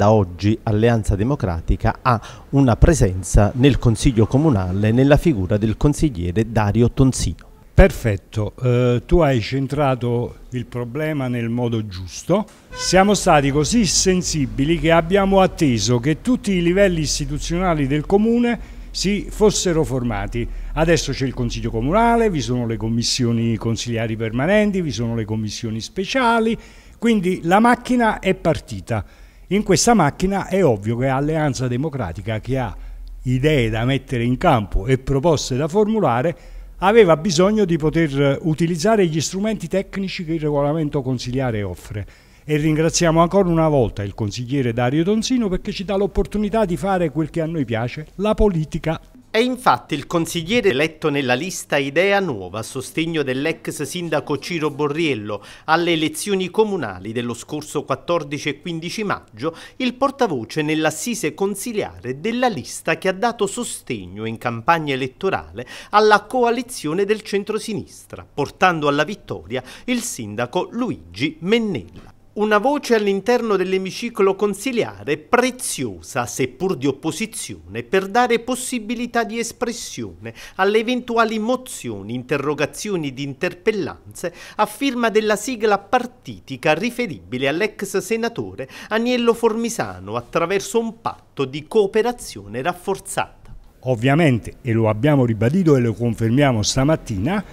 Da oggi Alleanza Democratica ha una presenza nel Consiglio Comunale nella figura del consigliere Dario Tonsino. Perfetto, eh, tu hai centrato il problema nel modo giusto. Siamo stati così sensibili che abbiamo atteso che tutti i livelli istituzionali del comune si fossero formati. Adesso c'è il Consiglio Comunale, vi sono le commissioni consigliari permanenti, vi sono le commissioni speciali, quindi la macchina è partita. In questa macchina è ovvio che Alleanza Democratica, che ha idee da mettere in campo e proposte da formulare, aveva bisogno di poter utilizzare gli strumenti tecnici che il regolamento consigliare offre. E ringraziamo ancora una volta il consigliere Dario Tonsino perché ci dà l'opportunità di fare quel che a noi piace, la politica. È infatti il consigliere eletto nella lista Idea Nuova a sostegno dell'ex sindaco Ciro Borriello alle elezioni comunali dello scorso 14 e 15 maggio il portavoce nell'assise consiliare della lista che ha dato sostegno in campagna elettorale alla coalizione del centrosinistra, portando alla vittoria il sindaco Luigi Mennella. Una voce all'interno dell'emiciclo consiliare preziosa, seppur di opposizione, per dare possibilità di espressione alle eventuali mozioni, interrogazioni ed interpellanze a firma della sigla partitica riferibile all'ex senatore Aniello Formisano attraverso un patto di cooperazione rafforzata. Ovviamente, e lo abbiamo ribadito e lo confermiamo stamattina,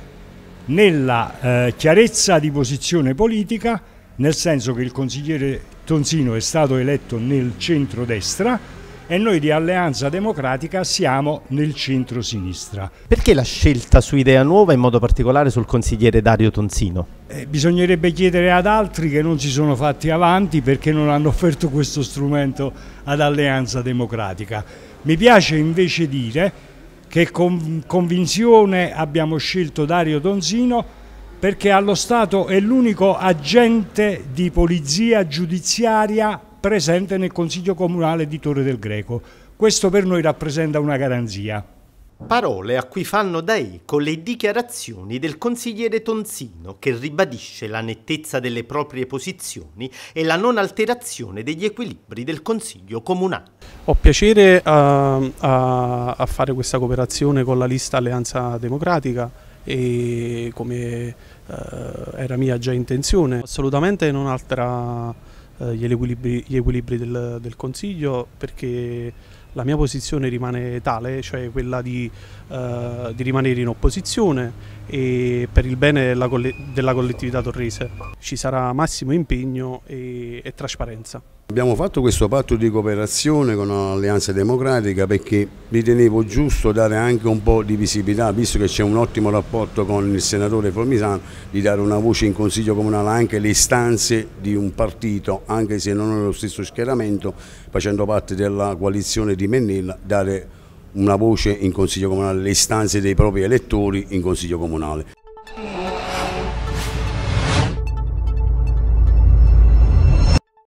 nella eh, chiarezza di posizione politica nel senso che il consigliere Tonsino è stato eletto nel centro-destra e noi di Alleanza Democratica siamo nel centro-sinistra. Perché la scelta su Idea Nuova, in modo particolare sul consigliere Dario Tonsino? Eh, bisognerebbe chiedere ad altri che non si sono fatti avanti perché non hanno offerto questo strumento ad Alleanza Democratica. Mi piace invece dire che con convinzione abbiamo scelto Dario Tonsino perché allo Stato è l'unico agente di polizia giudiziaria presente nel Consiglio Comunale di Torre del Greco. Questo per noi rappresenta una garanzia. Parole a cui fanno da eco le dichiarazioni del consigliere Tonzino che ribadisce la nettezza delle proprie posizioni e la non alterazione degli equilibri del Consiglio Comunale. Ho piacere a, a, a fare questa cooperazione con la lista Alleanza Democratica e come eh, era mia già intenzione. Assolutamente non altera eh, gli equilibri, gli equilibri del, del, Consiglio perché la mia posizione rimane tale, cioè quella di, eh, di rimanere in opposizione e per il bene della, della collettività torrese. Ci sarà massimo impegno e, e trasparenza. Abbiamo fatto questo patto di cooperazione con l'Alleanza Democratica perché ritenevo giusto dare anche un po' di visibilità, visto che c'è un ottimo rapporto con il senatore Formisano, di dare una voce in Consiglio Comunale anche alle istanze di un partito, anche se non è lo stesso schieramento, facendo parte della coalizione di Mennella, dare una voce in Consiglio Comunale, le istanze dei propri elettori in Consiglio Comunale.